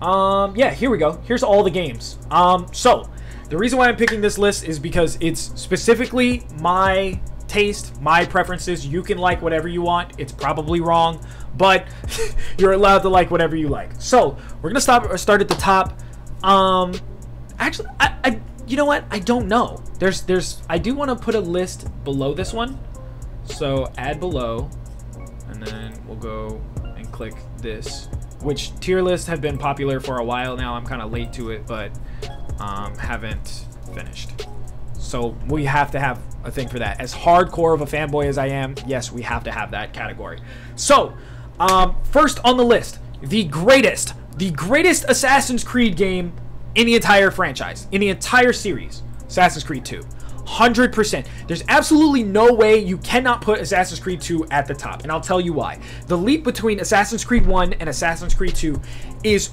Um, yeah, here we go. Here's all the games. Um, so the reason why I'm picking this list is because it's specifically my taste, my preferences. You can like whatever you want. It's probably wrong, but you're allowed to like whatever you like. So we're gonna stop start at the top. Um, actually, I, I you know what? I don't know. There's there's I do want to put a list below this one. So add below, and then we'll go and click this. Which tier lists have been popular for a while now. I'm kind of late to it, but um, haven't finished. So we have to have a thing for that. As hardcore of a fanboy as I am, yes, we have to have that category. So, um, first on the list, the greatest, the greatest Assassin's Creed game in the entire franchise, in the entire series, Assassin's Creed 2. 100%. There's absolutely no way you cannot put Assassin's Creed 2 at the top, and I'll tell you why. The leap between Assassin's Creed 1 and Assassin's Creed 2 is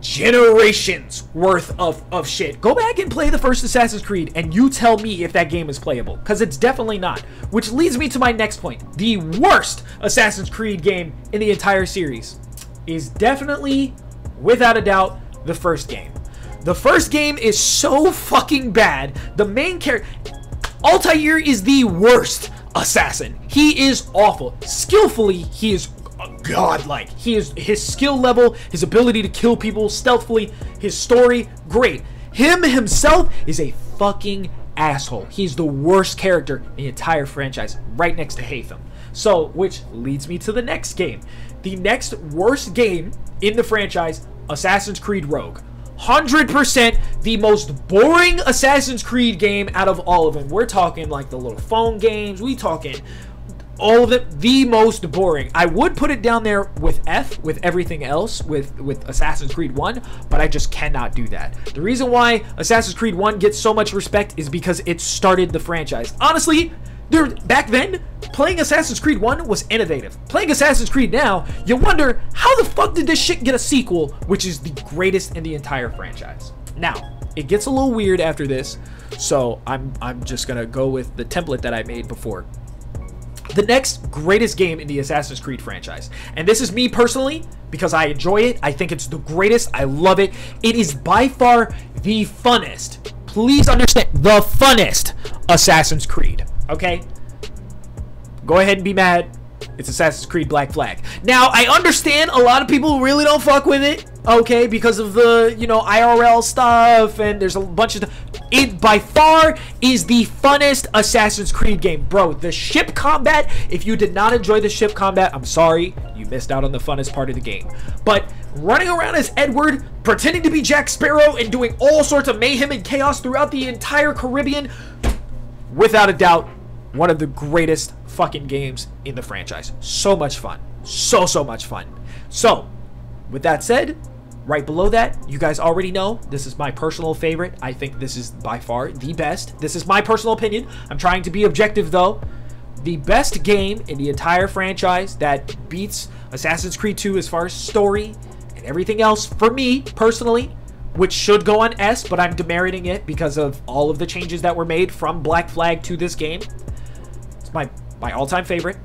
generations worth of, of shit. Go back and play the first Assassin's Creed and you tell me if that game is playable. Because it's definitely not. Which leads me to my next point. The worst Assassin's Creed game in the entire series is definitely, without a doubt, the first game. The first game is so fucking bad. The main character... Altair is the worst assassin. He is awful. Skillfully, he is godlike. He is his skill level, his ability to kill people stealthily, his story, great. Him himself is a fucking asshole. He's the worst character in the entire franchise, right next to Haytham. So, which leads me to the next game. The next worst game in the franchise, Assassin's Creed Rogue. 100% the most boring Assassin's Creed game out of all of them. We're talking like the little phone games. We talking all of it the most boring. I would put it down there with F with everything else with with Assassin's Creed 1, but I just cannot do that. The reason why Assassin's Creed 1 gets so much respect is because it started the franchise. Honestly, there back then, playing Assassin's Creed 1 was innovative. Playing Assassin's Creed now, you wonder how the fuck did this shit get a sequel, which is the greatest in the entire franchise. Now, it gets a little weird after this, so I'm I'm just gonna go with the template that I made before the next greatest game in the Assassin's Creed franchise. And this is me personally because I enjoy it. I think it's the greatest. I love it. It is by far the funnest. Please understand, the funnest Assassin's Creed. Okay? Go ahead and be mad. It's Assassin's Creed Black Flag. Now, I understand a lot of people really don't fuck with it, okay, because of the, you know, IRL stuff, and there's a bunch of... It, by far, is the funnest Assassin's Creed game. Bro, the ship combat, if you did not enjoy the ship combat, I'm sorry, you missed out on the funnest part of the game. But running around as Edward, pretending to be Jack Sparrow, and doing all sorts of mayhem and chaos throughout the entire Caribbean, without a doubt, one of the greatest fucking games in the franchise. So much fun. So, so much fun. So, with that said, right below that, you guys already know this is my personal favorite. I think this is by far the best. This is my personal opinion. I'm trying to be objective though. The best game in the entire franchise that beats Assassin's Creed 2 as far as story and everything else for me personally, which should go on S, but I'm demeriting it because of all of the changes that were made from Black Flag to this game. My my all-time favorite,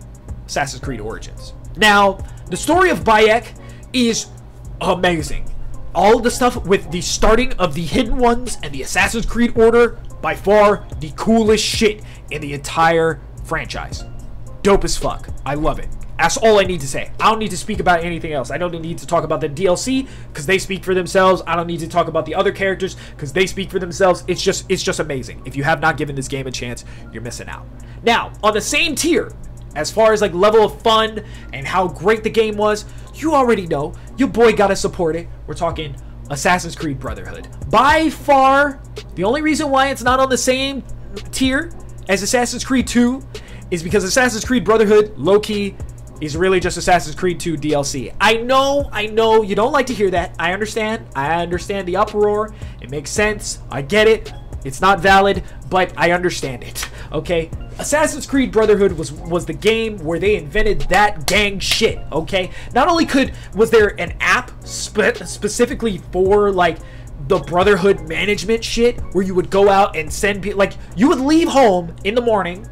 Assassin's Creed Origins. Now, the story of Bayek is amazing. All the stuff with the starting of the Hidden Ones and the Assassin's Creed Order, by far the coolest shit in the entire franchise. Dope as fuck. I love it. That's all I need to say. I don't need to speak about anything else. I don't need to talk about the DLC because they speak for themselves. I don't need to talk about the other characters because they speak for themselves. It's just it's just amazing. If you have not given this game a chance, you're missing out. Now, on the same tier, as far as like level of fun and how great the game was, you already know. Your boy gotta support it. We're talking Assassin's Creed Brotherhood. By far, the only reason why it's not on the same tier as Assassin's Creed 2 is because Assassin's Creed Brotherhood, low-key, is really just Assassin's Creed 2 DLC. I know, I know, you don't like to hear that. I understand. I understand the uproar. It makes sense. I get it. It's not valid, but I understand it. Okay? Assassin's Creed Brotherhood was was the game where they invented that gang shit, okay? Not only could was there an app spe specifically for like the Brotherhood management shit where you would go out and send people like you would leave home in the morning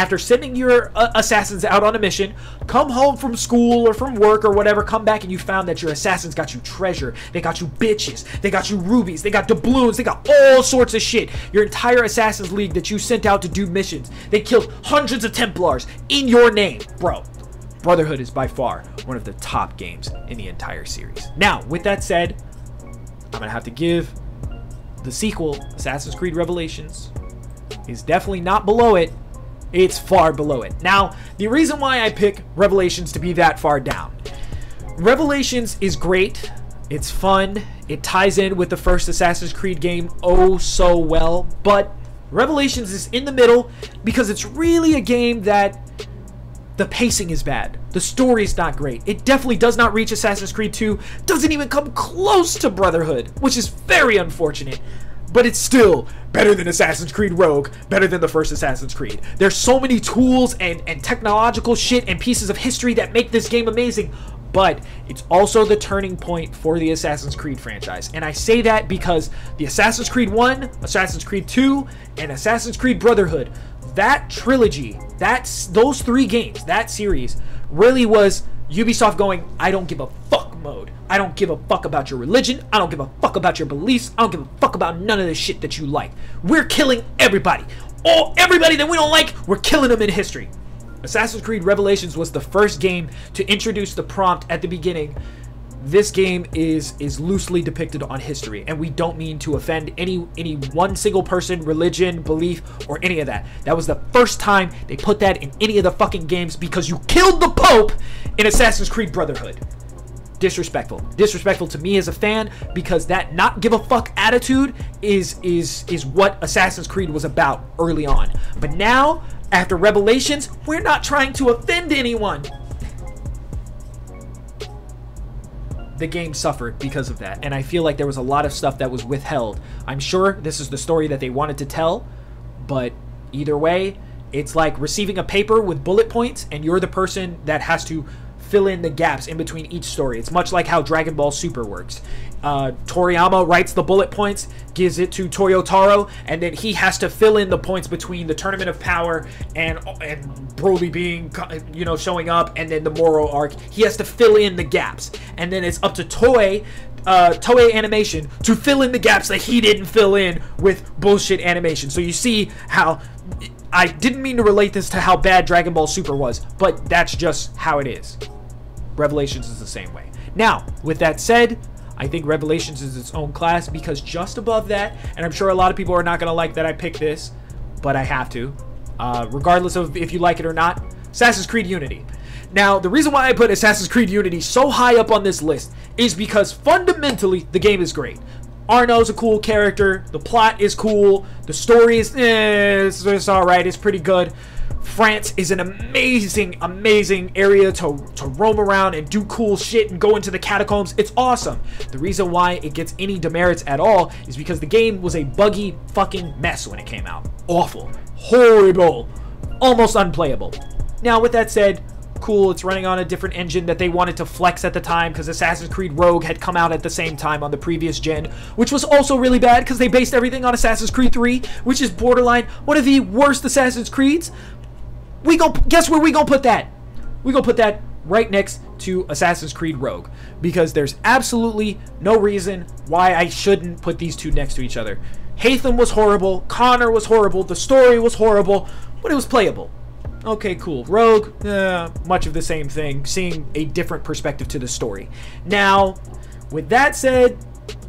after sending your uh, assassins out on a mission, come home from school or from work or whatever, come back and you found that your assassins got you treasure, they got you bitches, they got you rubies, they got doubloons, they got all sorts of shit. Your entire Assassin's League that you sent out to do missions, they killed hundreds of Templars in your name, bro. Brotherhood is by far one of the top games in the entire series. Now, with that said, I'm gonna have to give the sequel, Assassin's Creed Revelations, is definitely not below it. It's far below it. Now, the reason why I pick Revelations to be that far down. Revelations is great. It's fun. It ties in with the first Assassin's Creed game oh so well, but Revelations is in the middle because it's really a game that the pacing is bad. The story is not great. It definitely does not reach Assassin's Creed 2. Doesn't even come close to Brotherhood, which is very unfortunate. But it's still better than Assassin's Creed Rogue, better than the first Assassin's Creed. There's so many tools and, and technological shit and pieces of history that make this game amazing, but it's also the turning point for the Assassin's Creed franchise. And I say that because the Assassin's Creed 1, Assassin's Creed 2, and Assassin's Creed Brotherhood that trilogy, that's those three games, that series really was Ubisoft going, I don't give a fuck mode. I don't give a fuck about your religion. I don't give a fuck about your beliefs. I don't give a fuck about none of the shit that you like. We're killing everybody. All everybody that we don't like, we're killing them in history. Assassin's Creed Revelations was the first game to introduce the prompt at the beginning this game is is loosely depicted on history and we don't mean to offend any any one single person religion belief or any of that that was the first time they put that in any of the fucking games because you killed the pope in assassin's creed brotherhood disrespectful disrespectful to me as a fan because that not give a fuck attitude is is is what assassin's creed was about early on but now after revelations we're not trying to offend anyone the game suffered because of that. And I feel like there was a lot of stuff that was withheld. I'm sure this is the story that they wanted to tell, but either way, it's like receiving a paper with bullet points and you're the person that has to fill in the gaps in between each story. It's much like how Dragon Ball Super works. Uh, Toriyama writes the bullet points, gives it to Toyotaro, and then he has to fill in the points between the Tournament of Power and and Broly being, you know, showing up, and then the Moro arc. He has to fill in the gaps, and then it's up to Toei uh, Toei Animation to fill in the gaps that he didn't fill in with bullshit animation. So you see how I didn't mean to relate this to how bad Dragon Ball Super was, but that's just how it is. Revelations is the same way. Now, with that said, I think Revelations is its own class because just above that, and I'm sure a lot of people are not going to like that I picked this, but I have to, uh, regardless of if you like it or not, Assassin's Creed Unity. Now, the reason why I put Assassin's Creed Unity so high up on this list is because fundamentally the game is great. Arno's a cool character, the plot is cool, the story is eh, it's, it's alright, it's pretty good. France is an amazing, amazing area to, to roam around and do cool shit and go into the catacombs. It's awesome. The reason why it gets any demerits at all is because the game was a buggy fucking mess when it came out. Awful. Horrible. Almost unplayable. Now, with that said, cool. It's running on a different engine that they wanted to flex at the time because Assassin's Creed Rogue had come out at the same time on the previous gen, which was also really bad because they based everything on Assassin's Creed 3, which is borderline one of the worst Assassin's Creeds. We go guess where we gonna put that? We gonna put that right next to Assassin's Creed Rogue because there's absolutely no reason why I shouldn't put these two next to each other. Haytham was horrible, Connor was horrible, the story was horrible, but it was playable. Okay, cool. Rogue, uh, much of the same thing, seeing a different perspective to the story. Now, with that said,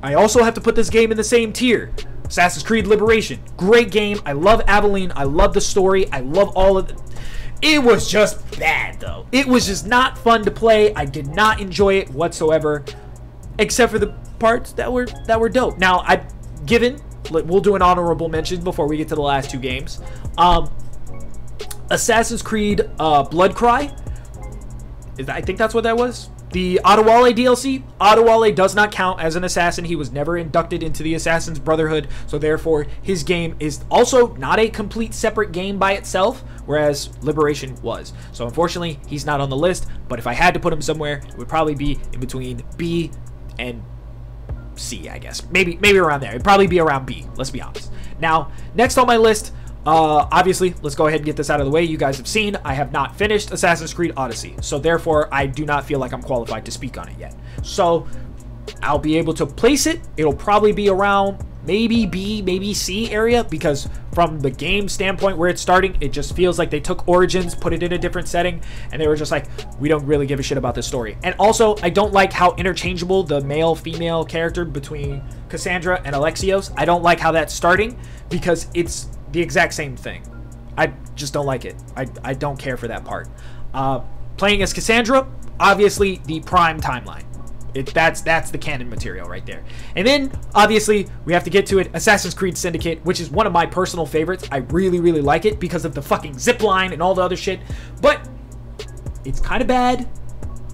I also have to put this game in the same tier. Assassin's Creed Liberation, great game. I love Aveline. I love the story. I love all of it. It was just bad though. It was just not fun to play. I did not enjoy it whatsoever, except for the parts that were that were dope. Now, I given we'll do an honorable mention before we get to the last two games. Um, Assassin's Creed uh, Blood Cry. I think that's what that was. The Adewale DLC. Adewale does not count as an assassin. He was never inducted into the Assassin's Brotherhood, so therefore his game is also not a complete separate game by itself, whereas Liberation was. So unfortunately, he's not on the list, but if I had to put him somewhere, it would probably be in between B and C, I guess. Maybe maybe around there. It'd probably be around B, let's be honest. Now, next on my list, uh, obviously, let's go ahead and get this out of the way. You guys have seen I have not finished Assassin's Creed Odyssey, so therefore I do not feel like I'm qualified to speak on it yet. So I'll be able to place it. It'll probably be around maybe B, maybe C area because from the game standpoint where it's starting, it just feels like they took Origins, put it in a different setting, and they were just like, we don't really give a shit about this story. And also, I don't like how interchangeable the male female character between Cassandra and Alexios. I don't like how that's starting because it's the exact same thing. I just don't like it. I, I don't care for that part. Uh, playing as Cassandra, obviously the prime timeline. It, that's that's the canon material right there. And then obviously we have to get to it. Assassin's Creed Syndicate, which is one of my personal favorites. I really really like it because of the fucking zip line and all the other shit. But it's kind of bad.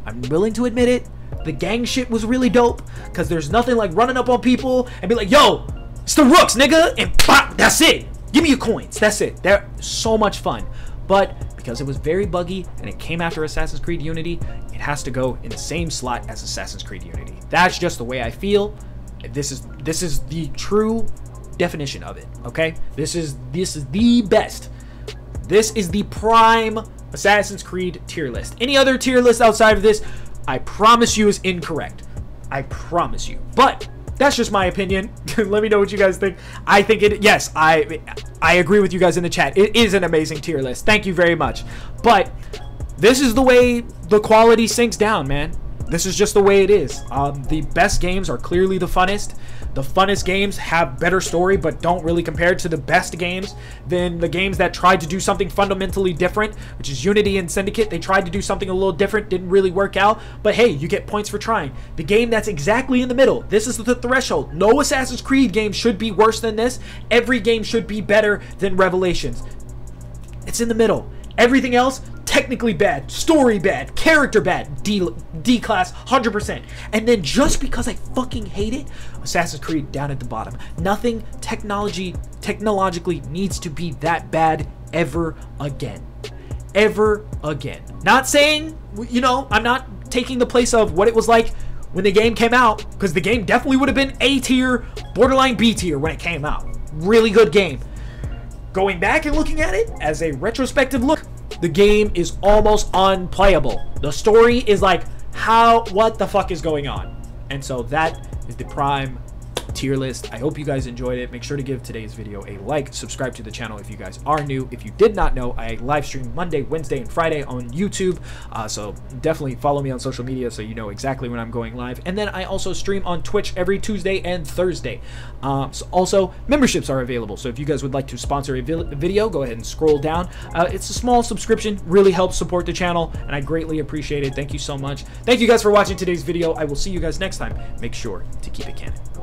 I'm willing to admit it. The gang shit was really dope because there's nothing like running up on people and be like, "Yo, it's the Rooks, nigga," and pop. That's it. Give me your coins. That's it. They're so much fun. But because it was very buggy and it came after Assassin's Creed Unity, it has to go in the same slot as Assassin's Creed Unity. That's just the way I feel. This is this is the true definition of it. Okay, this is this is the best. This is the prime Assassin's Creed tier list. Any other tier list outside of this, I promise you, is incorrect. I promise you. But that's just my opinion. Let me know what you guys think. I think it. Yes, I I agree with you guys in the chat. It is an amazing tier list. Thank you very much. But this is the way the quality sinks down, man. This is just the way it is. Um, the best games are clearly the funnest. The funnest games have better story, but don't really compare to the best games than the games that tried to do something fundamentally different, which is Unity and Syndicate. They tried to do something a little different, didn't really work out, but hey, you get points for trying. The game that's exactly in the middle. This is the threshold. No Assassin's Creed game should be worse than this. Every game should be better than Revelations. It's in the middle. Everything else, technically bad, story bad, character bad, D, D class 100%. And then just because I fucking hate it, Assassin's Creed down at the bottom. Nothing technology technologically needs to be that bad ever again. Ever again. Not saying, you know, I'm not taking the place of what it was like when the game came out, because the game definitely would have been A tier, borderline B tier when it came out. Really good game. Going back and looking at it as a retrospective look, the game is almost unplayable. The story is like, how, what the fuck is going on? And so that is the prime tier list. I hope you guys enjoyed it. Make sure to give today's video a like, subscribe to the channel if you guys are new. If you did not know, I live stream Monday, Wednesday, and Friday on YouTube. Uh, so definitely follow me on social media so you know exactly when I'm going live. And then I also stream on Twitch every Tuesday and Thursday. Uh, so also, memberships are available. So if you guys would like to sponsor a video, go ahead and scroll down. Uh, it's a small subscription, really helps support the channel, and I greatly appreciate it. Thank you so much. Thank you guys for watching today's video. I will see you guys next time. Make sure to keep it canon.